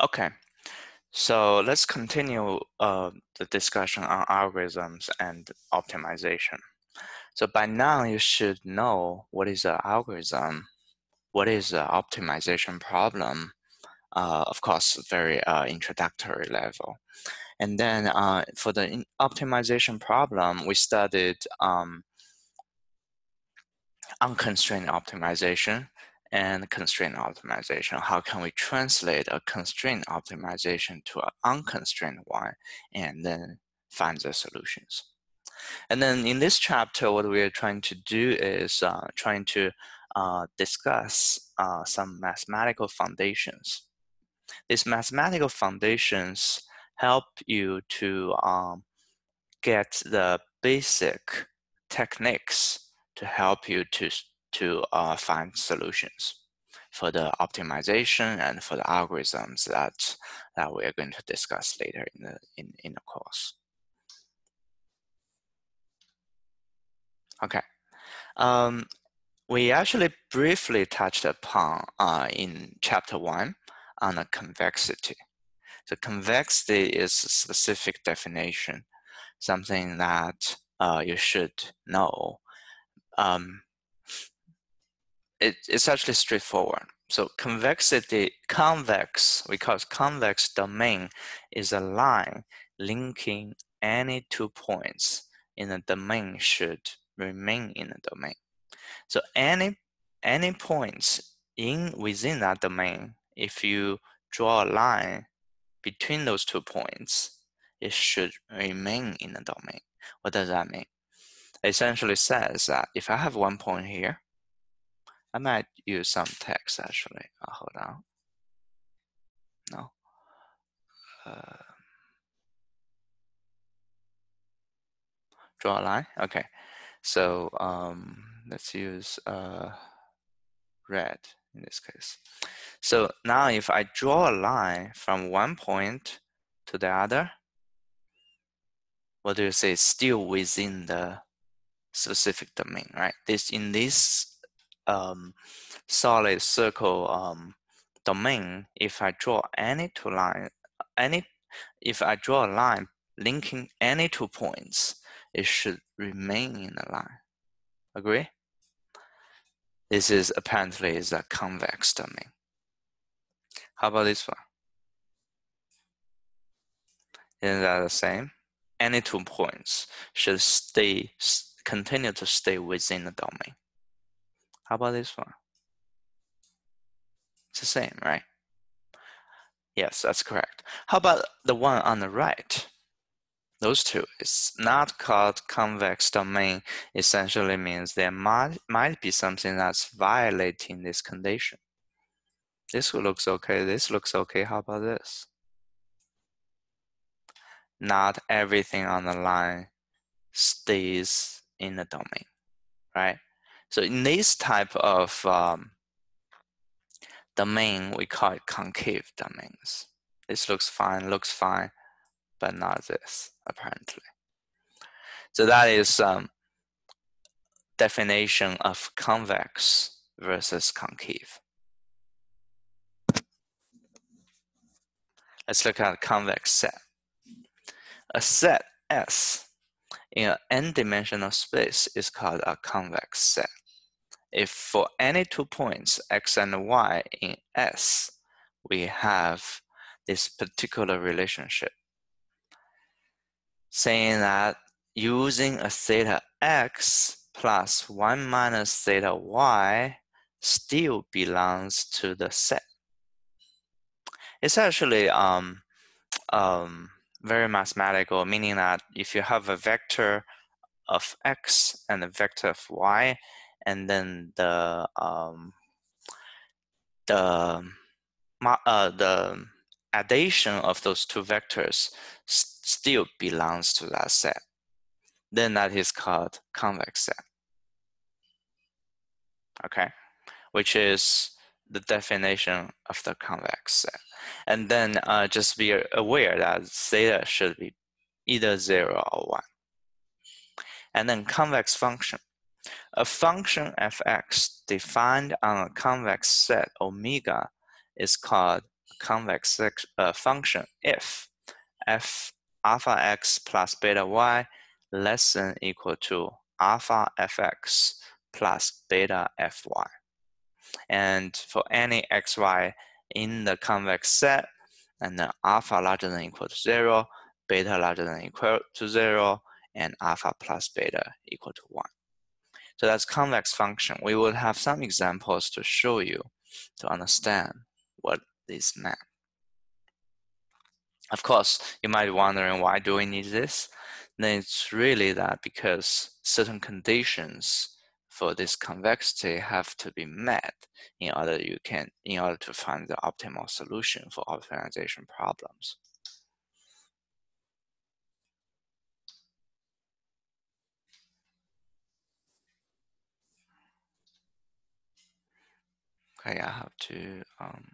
Okay, so let's continue uh, the discussion on algorithms and optimization. So by now you should know what is an algorithm, what is an optimization problem, uh, of course, very uh, introductory level. And then uh, for the optimization problem, we studied um, unconstrained optimization and constraint optimization. How can we translate a constraint optimization to an unconstrained one and then find the solutions? And then in this chapter, what we are trying to do is uh, trying to uh, discuss uh, some mathematical foundations. These mathematical foundations help you to um, get the basic techniques to help you to to uh, find solutions for the optimization and for the algorithms that, that we are going to discuss later in the, in, in the course. Okay. Um, we actually briefly touched upon uh, in chapter one on the convexity. So convexity is a specific definition, something that uh, you should know. Um, it, it's actually straightforward. So convexity, convex, we call it convex domain is a line linking any two points in the domain should remain in the domain. So any any points in within that domain, if you draw a line between those two points, it should remain in the domain. What does that mean? It essentially says that if I have one point here, I might use some text actually. Uh, hold on. No. Uh, draw a line. Okay. So um, let's use uh, red in this case. So now if I draw a line from one point to the other, what do you say? Still within the specific domain, right? This in this um, solid circle um, domain, if I draw any two line, any if I draw a line linking any two points, it should remain in the line. Agree? This is apparently is a convex domain. How about this one? Isn't that the same? Any two points should stay continue to stay within the domain. How about this one? It's the same, right? Yes, that's correct. How about the one on the right? Those two, it's not called convex domain, essentially means there might, might be something that's violating this condition. This looks okay, this looks okay, how about this? Not everything on the line stays in the domain, right? So in this type of um, domain, we call it concave domains. This looks fine, looks fine, but not this, apparently. So that is um, definition of convex versus concave. Let's look at a convex set. A set S in an n-dimensional space is called a convex set if for any two points x and y in S, we have this particular relationship, saying that using a theta x plus 1 minus theta y still belongs to the set. It's actually um, um, very mathematical, meaning that if you have a vector of x and a vector of y, and then the um, the uh, the addition of those two vectors still belongs to that set. Then that is called convex set. Okay, which is the definition of the convex set. And then uh, just be aware that theta should be either zero or one. And then convex function. A function f(x) defined on a convex set omega is called a convex uh, function if f alpha x plus beta y less than equal to alpha fx plus beta fy. And for any xy in the convex set, and then alpha larger than equal to zero, beta larger than equal to zero, and alpha plus beta equal to one. So that's convex function. We will have some examples to show you to understand what this meant. Of course, you might be wondering why do we need this? Then it's really that because certain conditions for this convexity have to be met in order you can in order to find the optimal solution for optimization problems. Okay, I have to um,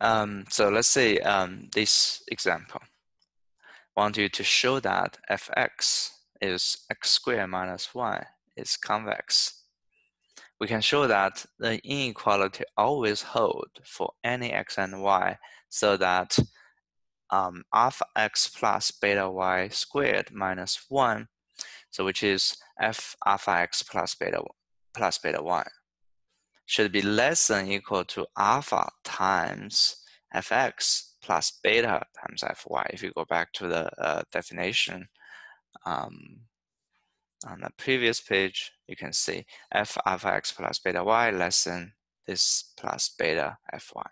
Um, so let's say um, this example. want you to show that fx is x squared minus 1 is convex. We can show that the inequality always hold for any x and y so that um, alpha x plus beta y squared minus 1, so which is f alpha x plus beta plus beta y should be less than equal to alpha times fx plus beta times fy. If you go back to the uh, definition um, on the previous page, you can see f alpha x plus beta y less than this plus beta fy.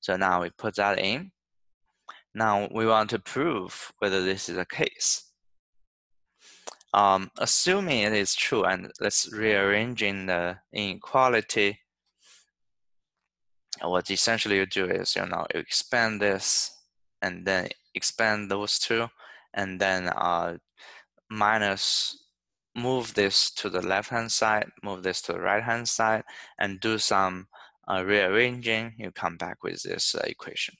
So now we put that in. Now we want to prove whether this is the case. Um, assuming it is true, and let's rearranging the inequality. What essentially you do is, you know, you expand this and then expand those two, and then uh, minus move this to the left hand side, move this to the right hand side, and do some uh, rearranging, you come back with this uh, equation.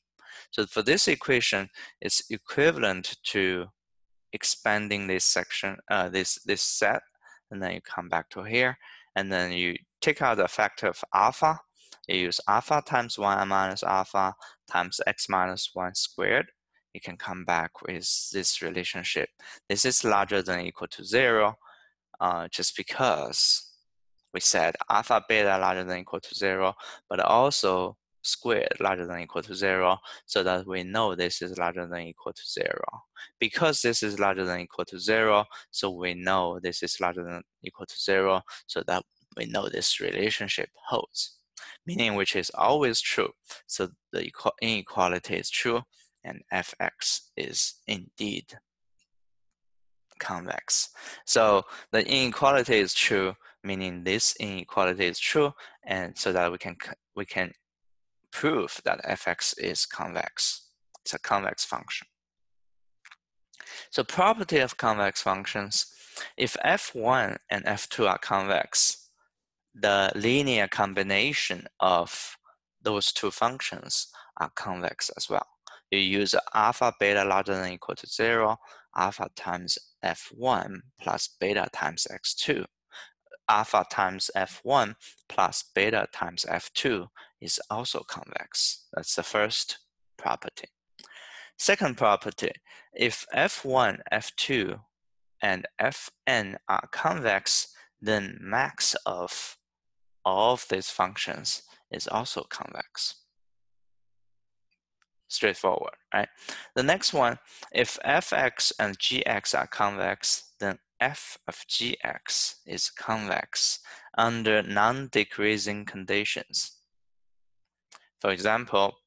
So for this equation, it's equivalent to expanding this section, uh, this, this set, and then you come back to here, and then you take out the factor of alpha, you use alpha times 1 minus alpha times x minus 1 squared. You can come back with this relationship. This is larger than equal to 0, uh, just because we said alpha beta larger than equal to 0, but also squared larger than equal to zero so that we know this is larger than equal to zero. Because this is larger than equal to zero, so we know this is larger than equal to zero so that we know this relationship holds, meaning which is always true. So the inequality is true and fx is indeed convex. So the inequality is true, meaning this inequality is true, and so that we can we can prove that fx is convex. It's a convex function. So property of convex functions, if f1 and f2 are convex, the linear combination of those two functions are convex as well. You use alpha beta larger than equal to zero, alpha times f1 plus beta times x2 alpha times f1 plus beta times f2 is also convex. That's the first property. Second property, if f1, f2, and fn are convex, then max of all of these functions is also convex. Straightforward, right? The next one, if fx and gx are convex, then f of gx is convex under non-decreasing conditions. For example,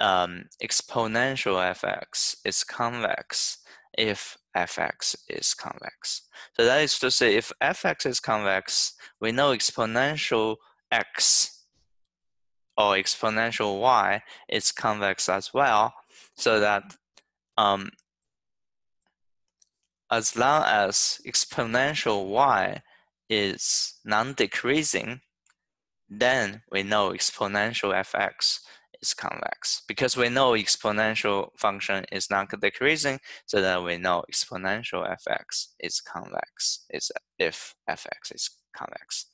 um, exponential fx is convex if fx is convex. So that is to say, if fx is convex, we know exponential x or exponential y is convex as well, so that um, as long as exponential y is non-decreasing, then we know exponential fx is convex because we know exponential function is not decreasing, so then we know exponential fx is convex is if fx is convex.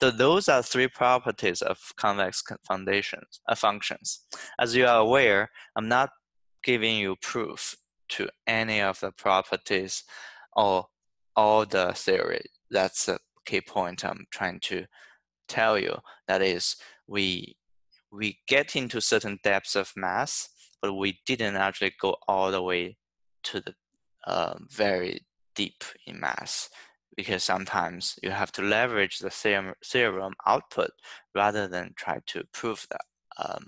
So those are three properties of convex foundations uh, functions. As you are aware, I'm not giving you proof to any of the properties or all the theory. That's the key point I'm trying to tell you. That is, we we get into certain depths of math, but we didn't actually go all the way to the uh, very deep in math because sometimes you have to leverage the theorem, theorem output rather than try to prove that um,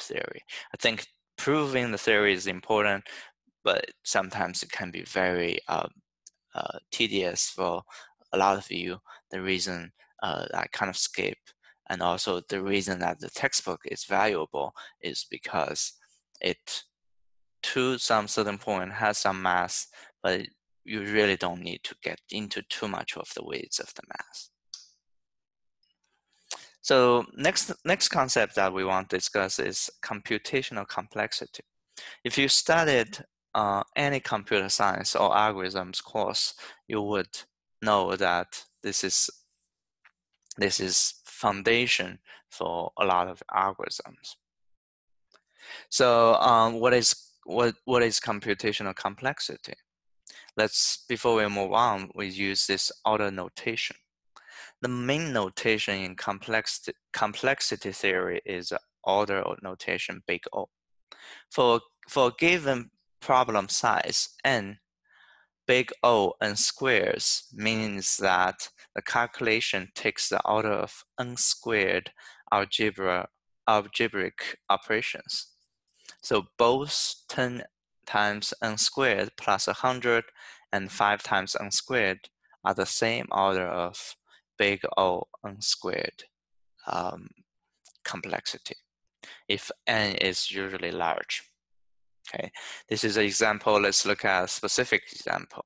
theory. I think proving the theory is important, but sometimes it can be very uh, uh, tedious for a lot of you. The reason uh, I kind of skip and also the reason that the textbook is valuable is because it, to some certain point, has some math, but you really don't need to get into too much of the weeds of the math. So next, next concept that we want to discuss is computational complexity. If you studied uh, any computer science or algorithms course, you would know that this is this is foundation for a lot of algorithms. So um, what is what what is computational complexity? Let's before we move on, we use this order notation. The main notation in complexity, complexity theory is order notation big O. For for a given problem size n, big O n squares means that the calculation takes the order of n squared algebra, algebraic operations. So both 10 times n squared plus 100 and 5 times n squared are the same order of big O n squared um, complexity if n is usually large. Okay, this is an example. Let's look at a specific example.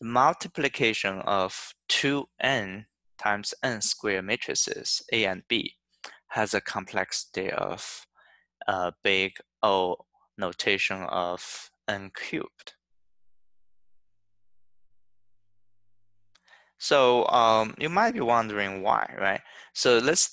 The multiplication of 2n times n square matrices A and B has a complexity of uh, big O notation of n cubed. So um, you might be wondering why, right? So let's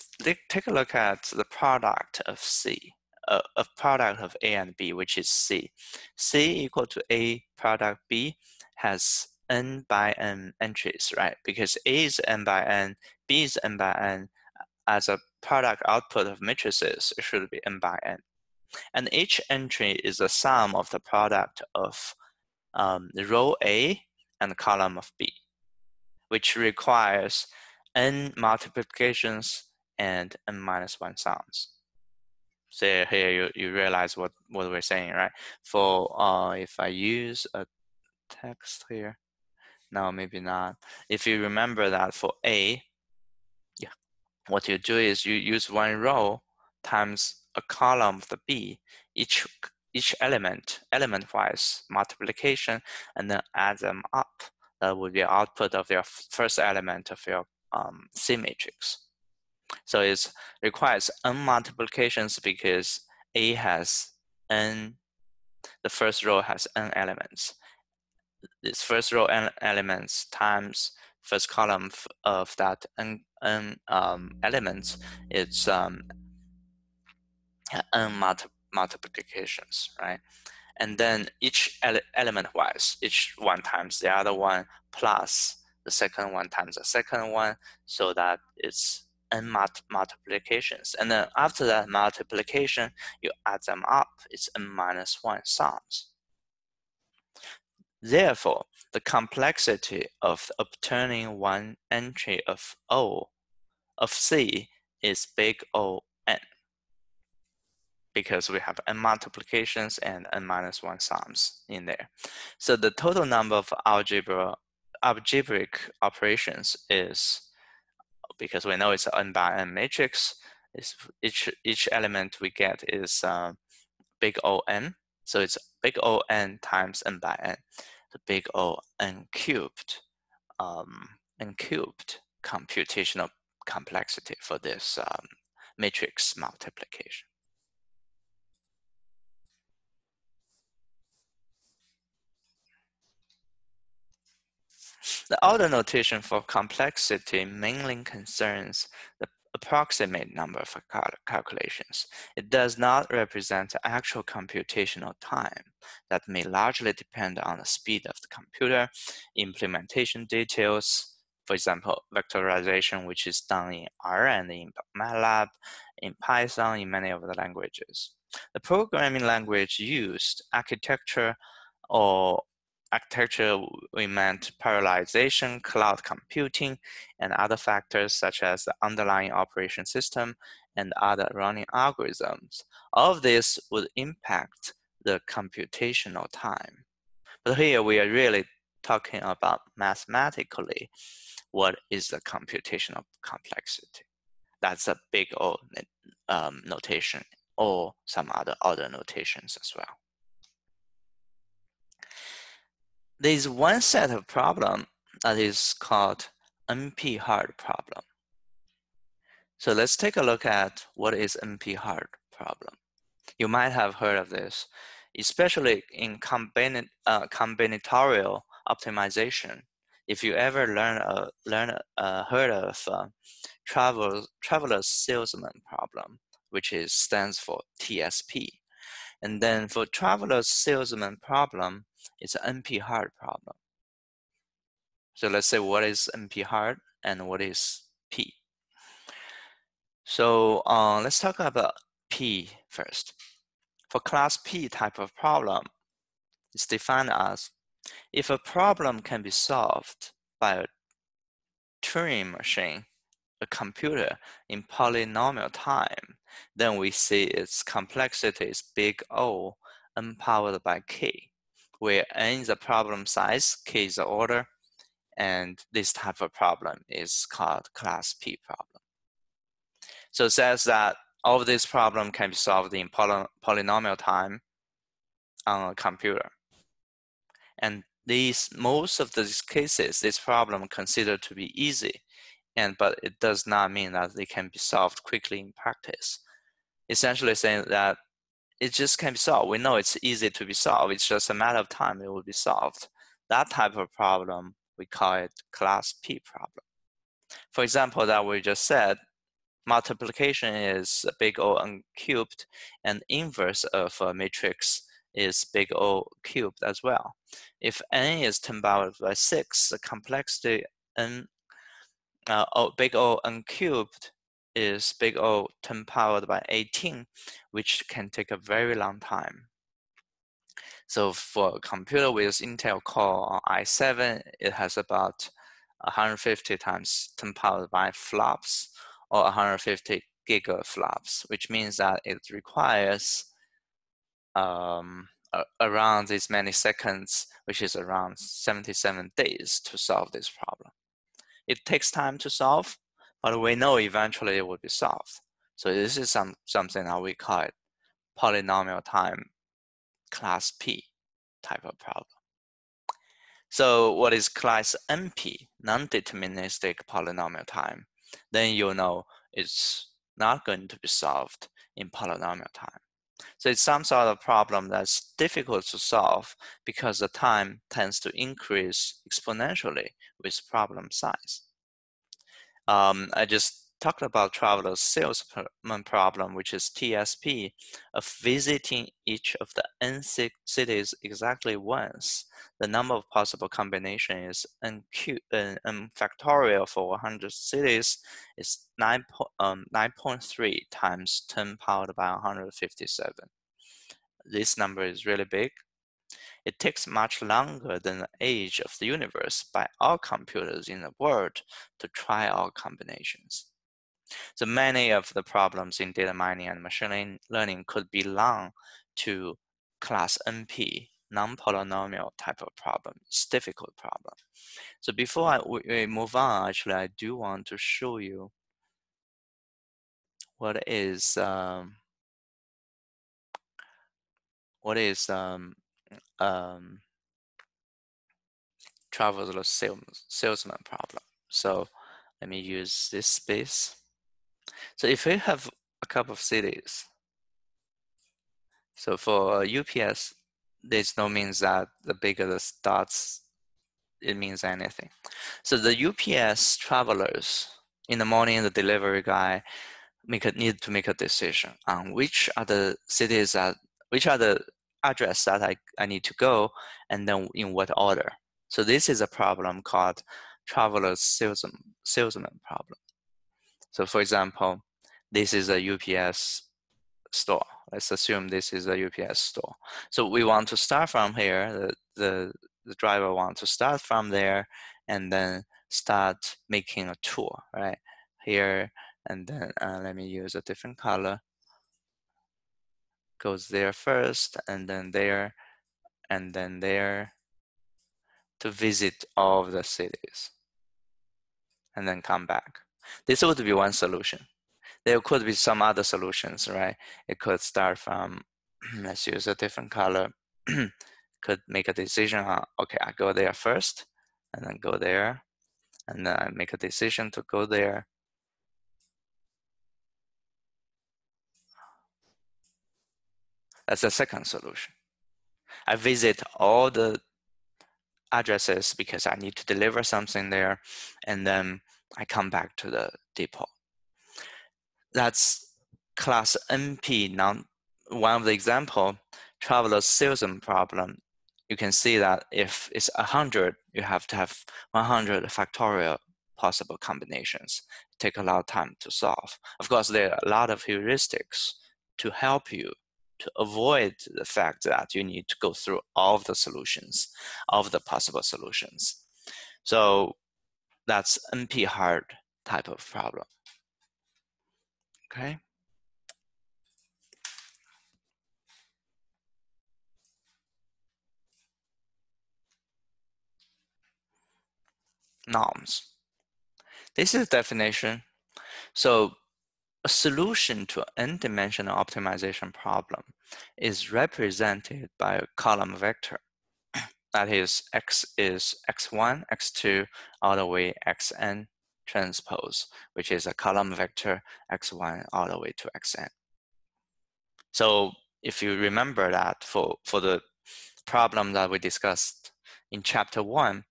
take a look at the product of C, uh, a product of A and B, which is C. C equal to A product B has n by n entries, right? Because A is n by n, B is n by n. As a product output of matrices, it should be n by n. And each entry is the sum of the product of um, row A and column of B, which requires n multiplications and n minus one sums. So here you, you realize what, what we're saying, right? For uh, if I use a text here, no, maybe not. If you remember that for A, yeah, what you do is you use one row times a column of the B, each each element, element-wise multiplication, and then add them up. That would be output of your first element of your um, C matrix. So it requires n multiplications because A has n, the first row has n elements this first row elements times first column of that n, n um, elements, it's um, n multi multiplications, right? And then each ele element wise, each one times the other one plus the second one times the second one, so that it's n mult multiplications. And then after that multiplication, you add them up, it's n minus one sums. Therefore, the complexity of obtaining one entry of O of C is big O n because we have n multiplications and n minus one sums in there. So the total number of algebra algebraic operations is because we know it's an n by n matrix is each each element we get is uh, big O n. So it's big O n times n by n. The big O n cubed, um, n cubed computational complexity for this um, matrix multiplication. The order notation for complexity mainly concerns the approximate number of calculations. It does not represent actual computational time that may largely depend on the speed of the computer, implementation details, for example, vectorization, which is done in R and in MATLAB, in Python, in many of the languages. The programming language used, architecture, or architecture, we meant parallelization, cloud computing, and other factors such as the underlying operation system and other running algorithms. All of this would impact the computational time. But here we are really talking about mathematically what is the computational complexity. That's a big O um, notation or some other other notations as well. There's one set of problem that is called NP-hard problem. So let's take a look at what is NP-hard problem. You might have heard of this, especially in combina uh, combinatorial optimization. If you ever learn uh, learn uh, heard of uh, travel traveler salesman problem, which is stands for TSP, and then for traveler salesman problem, it's an NP hard problem. So let's say what is NP hard and what is P. So uh, let's talk about P first. For class P type of problem, it's defined as if a problem can be solved by a Turing machine, a computer in polynomial time, then we see its complexity is big O powered by k where n is the problem size, k is the order, and this type of problem is called class P problem. So it says that all of this problem can be solved in poly polynomial time on a computer. And these most of these cases, this problem considered to be easy, and but it does not mean that they can be solved quickly in practice. Essentially saying that it just can be solved. We know it's easy to be solved. It's just a matter of time it will be solved. That type of problem, we call it class P problem. For example, that we just said, multiplication is big O n cubed, and inverse of a matrix is big O cubed as well. If n is 10 powered by 6, the complexity n, uh, big O n cubed is big O 10 powered by 18, which can take a very long time. So for a computer with Intel Core i7, it has about 150 times 10 powered by flops or 150 gigaflops, which means that it requires um, around this many seconds, which is around 77 days to solve this problem. It takes time to solve, but we know eventually it will be solved. So this is some something that we call it polynomial time class P type of problem. So what is class NP, non-deterministic polynomial time? Then you know it's not going to be solved in polynomial time. So it's some sort of problem that's difficult to solve because the time tends to increase exponentially with problem size. Um, I just talked about traveler salesman problem, which is TSP, of visiting each of the n cities exactly once. The number of possible combination is n, q, n, n factorial for 100 cities is 9, um, 9.3 times 10 powered by 157. This number is really big, it takes much longer than the age of the universe by all computers in the world to try all combinations. So many of the problems in data mining and machine learning could belong to class NP, non-polynomial type of problem. It's difficult problem. So before I, we move on, actually, I do want to show you what is um, what is um, um, traveler salesman problem. So let me use this space. So if we have a couple of cities, so for UPS, there's no means that the bigger the dots, it means anything. So the UPS travelers in the morning, the delivery guy make a, need to make a decision on which are the cities that, which are the address that I, I need to go, and then in what order. So this is a problem called traveler's salesman, salesman problem. So for example, this is a UPS store. Let's assume this is a UPS store. So we want to start from here. The, the, the driver wants to start from there and then start making a tour, right? Here, and then uh, let me use a different color. Goes there first, and then there, and then there, to visit all of the cities and then come back. This would be one solution. There could be some other solutions, right? It could start from, let's use a different color, could make a decision on, okay, I go there first and then go there and then I make a decision to go there. That's the second solution. I visit all the addresses because I need to deliver something there, and then I come back to the depot. That's class NP. Now, one of the example, traveler salesman problem, you can see that if it's 100, you have to have 100 factorial possible combinations. Take a lot of time to solve. Of course, there are a lot of heuristics to help you to avoid the fact that you need to go through all of the solutions, all of the possible solutions. So that's NP hard type of problem. Okay. Norms. This is definition. So a solution to an n-dimensional optimization problem is represented by a column vector. That is, x is x1, x2, all the way xn transpose, which is a column vector x1 all the way to xn. So if you remember that for, for the problem that we discussed in chapter one,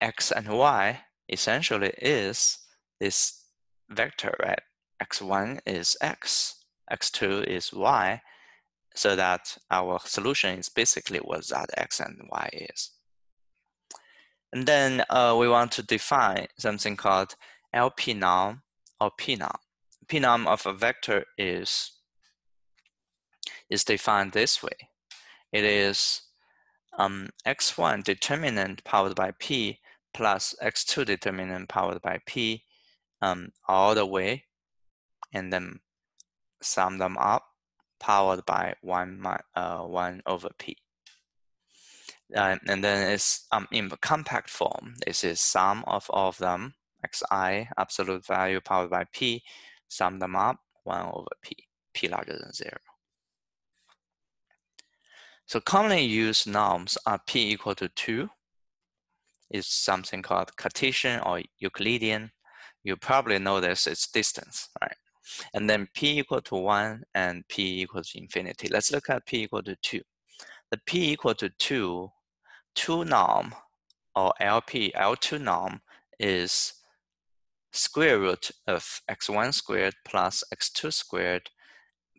x and y essentially is this vector, right? X1 is x, x2 is y, so that our solution is basically what that x and y is. And then uh, we want to define something called LP norm or P norm. P norm of a vector is, is defined this way. It is um, x1 determinant powered by P plus x2 determinant powered by P um, all the way and then sum them up powered by 1, uh, 1 over p. Uh, and then it's um, in the compact form. This is sum of all of them, xi, absolute value powered by p, sum them up, 1 over p, p larger than 0. So commonly used norms are p equal to 2, It's something called Cartesian or Euclidean. You probably know this, it's distance, right? And then p equal to 1 and p equal to infinity. Let's look at p equal to 2. The p equal to 2, 2 norm or LP, L2 norm is square root of x1 squared plus x2 squared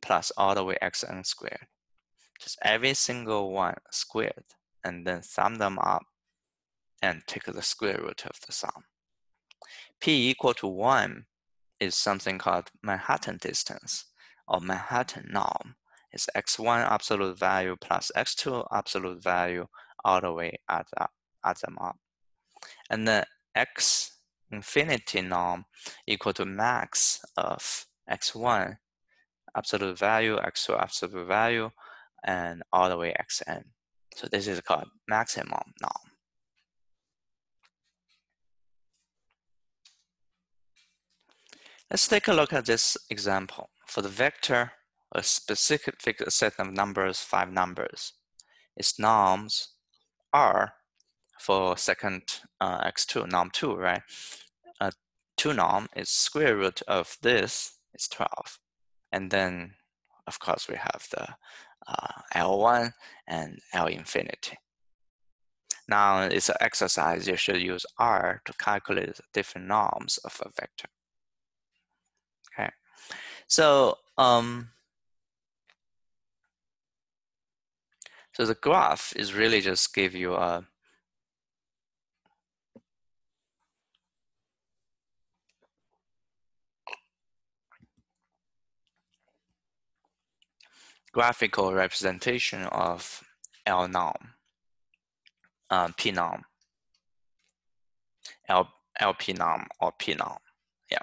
plus all the way xn squared. Just every single one squared and then sum them up and take the square root of the sum. p equal to 1 is something called Manhattan distance or Manhattan norm. It's x1 absolute value plus x2 absolute value all the way at the, add them up. And the x infinity norm equal to max of x1 absolute value, x2 absolute value, and all the way xn. So this is called maximum norm. Let's take a look at this example. for the vector, a specific set of numbers, five numbers, its norms are for second uh, x2, norm 2, right? Uh, 2 norm is square root of this is 12. And then, of course, we have the uh, L1 and L infinity. Now it's an exercise. You should use R to calculate different norms of a vector. So um, so the graph is really just give you a graphical representation of L norm um, P norm, L, LP norm or P norm. Yeah.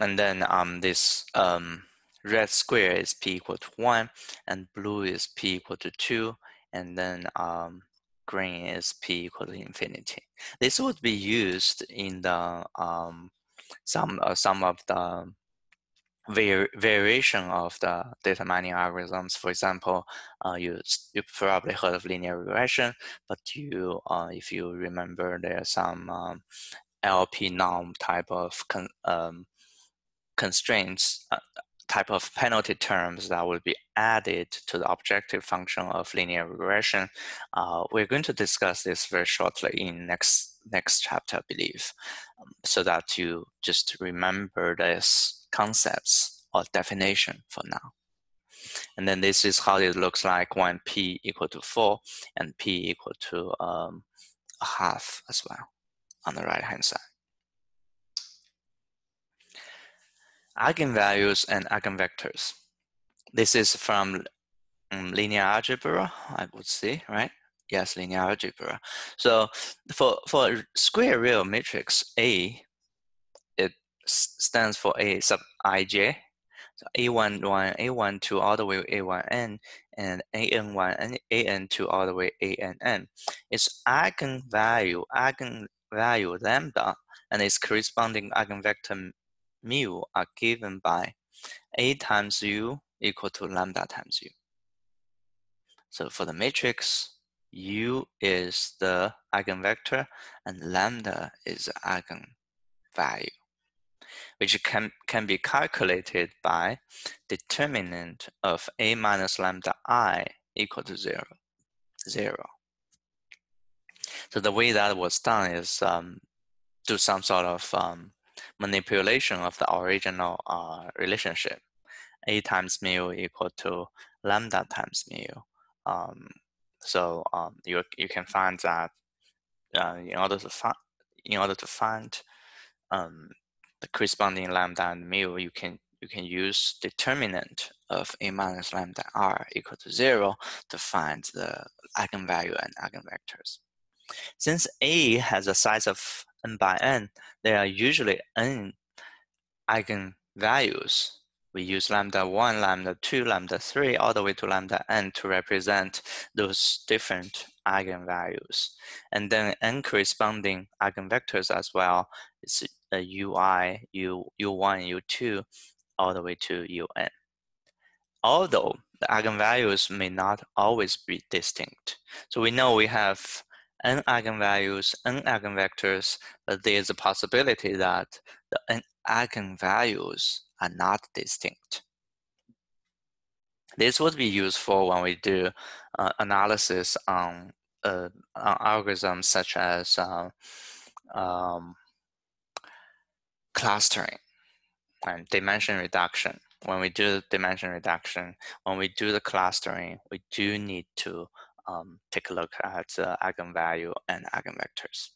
And then um, this um, red square is P equal to one and blue is P equal to two. And then um, green is P equal to infinity. This would be used in the um, some uh, some of the variation of the data mining algorithms. For example, uh, you you probably heard of linear regression, but you uh, if you remember, there are some um, LP norm type of um, constraints, uh, type of penalty terms that will be added to the objective function of linear regression. Uh, we're going to discuss this very shortly in next next chapter, I believe, um, so that you just remember this concepts or definition for now. And then this is how it looks like when p equal to 4 and p equal to um, a half as well on the right hand side. Eigenvalues and eigenvectors. This is from um, linear algebra, I would say, right? Yes, linear algebra. So for, for square real matrix A, it stands for A sub ij. So A11, A12 all the way A1n, and AN1 and AN2 all the way ANN. Its eigenvalue, eigenvalue lambda, and its corresponding eigenvector mu are given by A times U equal to lambda times U. So for the matrix, U is the eigenvector and lambda is the eigenvalue which can, can be calculated by determinant of a minus lambda i equal to zero, zero. So the way that was done is um, do some sort of um, manipulation of the original uh, relationship. A times mu equal to lambda times mu. Um, so um, you you can find that uh, in order to find in order to find um, the corresponding lambda and mu, you can you can use determinant of a minus lambda r equal to zero to find the eigenvalue and eigenvectors. Since A has a size of n by n, there are usually n eigenvalues. We use lambda 1, lambda 2, lambda 3, all the way to lambda n to represent those different eigenvalues. And then n corresponding eigenvectors as well It's a ui, u, u1, u2, all the way to un. Although the eigenvalues may not always be distinct. So we know we have n eigenvalues, n eigenvectors, but there's a possibility that the n eigenvalues are not distinct. This would be useful when we do uh, analysis on, uh, algorithms such as uh, um, clustering and dimension reduction. When we do dimension reduction, when we do the clustering, we do need to um, take a look at the eigenvalue and eigenvectors.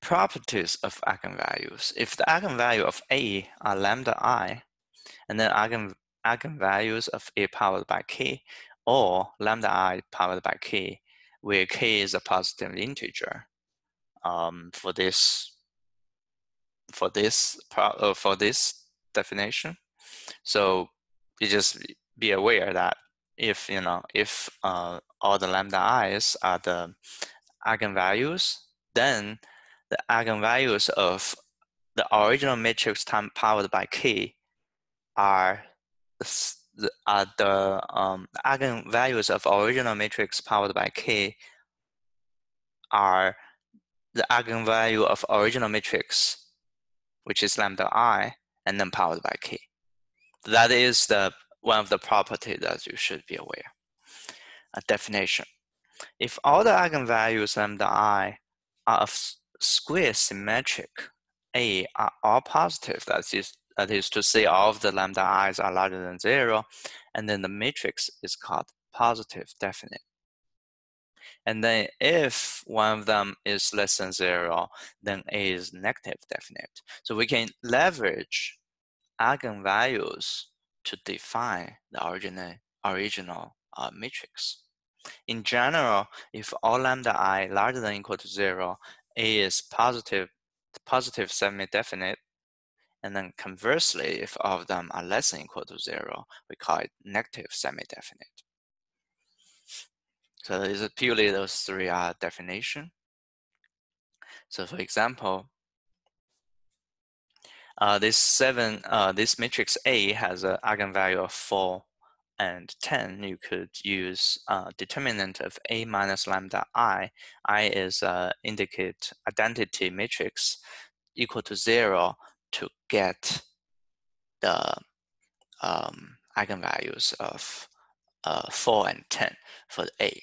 Properties of eigenvalues. If the eigenvalue of A are lambda i, and then eigen, eigenvalues of A powered by k, or lambda i powered by k, where k is a positive integer, um, for this for this uh, for this definition. So you just be aware that if you know if uh, all the lambda i's are the eigenvalues, then the eigenvalues of the original matrix time powered by k are the, are the um, eigenvalues of original matrix powered by k are the eigenvalue of original matrix, which is lambda i, and then powered by k. That is the one of the property that you should be aware. A definition. If all the eigenvalues lambda i are of square symmetric, A are all positive, that is, that is to say all of the lambda i's are larger than zero, and then the matrix is called positive definite. And then if one of them is less than zero, then A is negative definite. So we can leverage eigenvalues to define the original, original uh, matrix. In general, if all lambda i larger than equal to zero, A is positive, positive semi-definite, and then conversely, if all of them are less than equal to zero, we call it negative semi-definite. So these are purely those three are definition. So for example, uh, this seven, uh, this matrix A has an eigenvalue of four and 10, you could use uh, determinant of A minus lambda I. I is uh, indicate identity matrix equal to zero to get the um, eigenvalues of uh, 4 and 10 for A.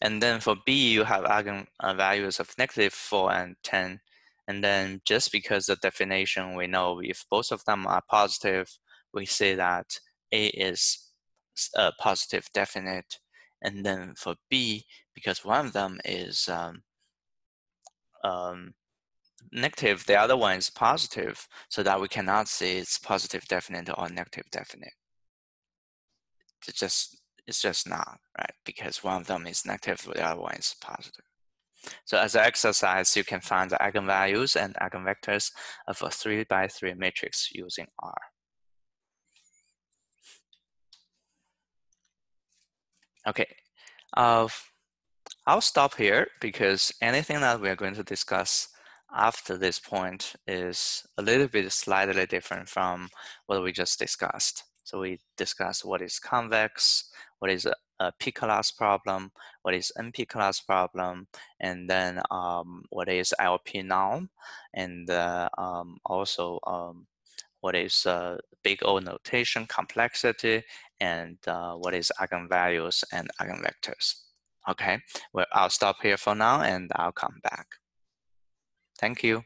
And then for B, you have eigenvalues of negative 4 and 10. And then just because the definition, we know if both of them are positive, we say that A is a positive definite. And then for B, because one of them is um, um, negative, the other one is positive, so that we cannot say it's positive definite or negative definite. It's just it's just not right because one of them is negative, the other one is positive. So as an exercise, you can find the eigenvalues and eigenvectors of a three by three matrix using R. Okay, uh, I'll stop here because anything that we're going to discuss after this point is a little bit slightly different from what we just discussed. So we discussed what is convex, what is a, a P-class problem, what is NP-class problem, and then um, what is LP norm, and uh, um, also um, what is uh, big O notation complexity, and uh, what is eigenvalues and eigenvectors. Okay, well, I'll stop here for now and I'll come back. Thank you.